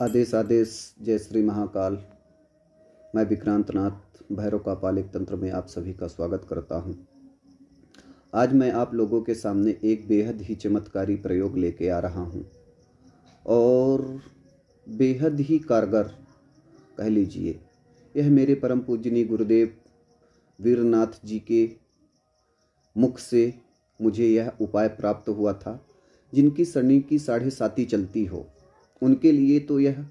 आदेश आदेश जय श्री महाकाल। मैं विक्रांत नाथ भैरव का पालिक तंत्र में आप सभी का स्वागत करता हूँ। आज मैं आप लोगों के सामने एक बेहद ही चमत्कारी प्रयोग लेके आ रहा हूँ। और बेहद ही कारगर, कह लीजिए। यह मेरे परम पूजनीय गुरुदेव वीरनाथ जी के मुख से मुझे यह उपाय प्राप्त हुआ था, जिनकी शनि की साढ़े साती चलती हो। उनके लिए तो यह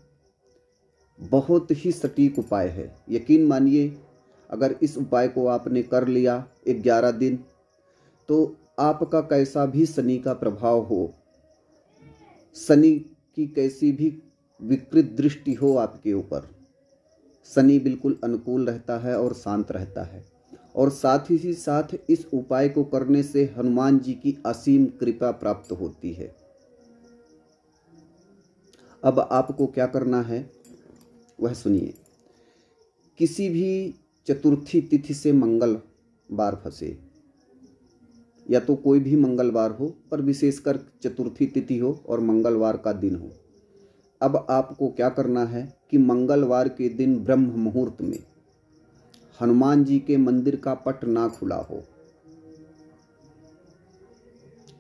बहुत ही सटीक उपाय है। यकीन मानिए, अगर इस उपाय को आपने कर लिया ग्यारह दिन तो आपका कैसा भी शनि का प्रभाव हो, शनि की कैसी भी विकृत दृष्टि हो आपके ऊपर, शनि बिल्कुल अनुकूल रहता है और शांत रहता है। और साथ ही साथ इस उपाय को करने से हनुमान जी की असीम कृपा प्राप्त होती है। अब आपको क्या करना है, वह सुनिए। किसी भी चतुर्थी तिथि से मंगलवार फंसे। या तो कोई भी मंगलवार हो, पर विशेषकर चतुर्थी तिथि हो और मंगलवार का दिन हो। अब आपको क्या करना है कि मंगलवार के दिन ब्रह्म मुहूर्त में हनुमान जी के मंदिर का पट ना खुला हो।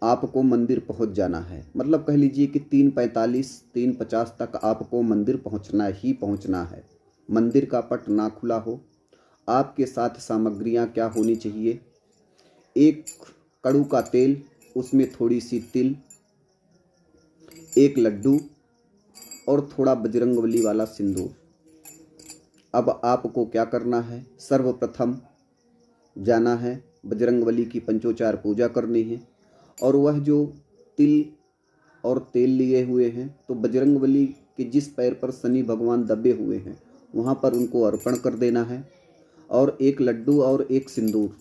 आपको मंदिर पहुँच जाना है। मतलब कह लीजिए कि तीन पैंतालीस, तीन पचास तक आपको मंदिर पहुँचना ही पहुँचना है। मंदिर का पट ना खुला हो। आपके साथ सामग्रियाँ क्या होनी चाहिए? एक कड़ू का तेल, उसमें थोड़ी सी तिल, एक लड्डू और थोड़ा बजरंगबली वाला सिंदूर। अब आपको क्या करना है? सर्वप्रथम जाना है। बजरंगबली की पंचोचार पूजा करनी है। और वह जो तिल और तेल लिए हुए हैं तो बजरंग बली के जिस पैर पर शनि भगवान दबे हुए हैं, वहाँ पर उनको अर्पण कर देना है और एक लड्डू और एक सिंदूर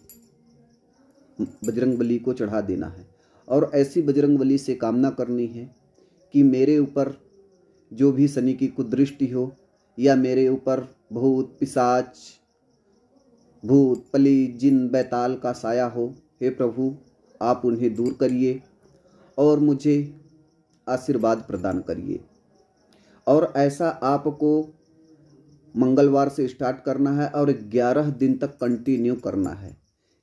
बजरंग बली को चढ़ा देना है। और ऐसी बजरंग बली से कामना करनी है कि मेरे ऊपर जो भी शनि की कुदृष्टि हो या मेरे ऊपर भूत, पिशाच, भूत, पली, जिन, बैताल का साया हो, हे प्रभु आप उन्हें दूर करिए और मुझे आशीर्वाद प्रदान करिए। और ऐसा आपको मंगलवार से स्टार्ट करना है और ग्यारह दिन तक कंटिन्यू करना है।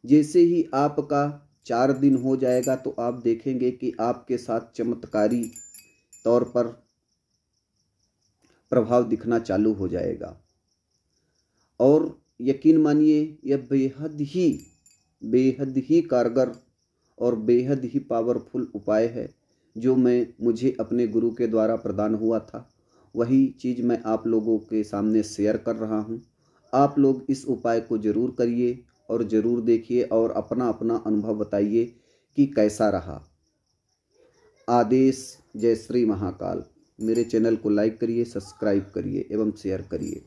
जैसे ही आपका चार दिन हो जाएगा तो आप देखेंगे कि आपके साथ चमत्कारी तौर पर प्रभाव दिखना चालू हो जाएगा। और यकीन मानिए, यह बेहद ही बेहद ही कारगर और बेहद ही पावरफुल उपाय है, जो मैं, मुझे अपने गुरु के द्वारा प्रदान हुआ था। वही चीज़ मैं आप लोगों के सामने शेयर कर रहा हूँ। आप लोग इस उपाय को ज़रूर करिए और ज़रूर देखिए और अपना अपना अनुभव बताइए कि कैसा रहा। आदेश, जय श्री महाकाल। मेरे चैनल को लाइक करिए सब्सक्राइब करिए एवं शेयर करिए।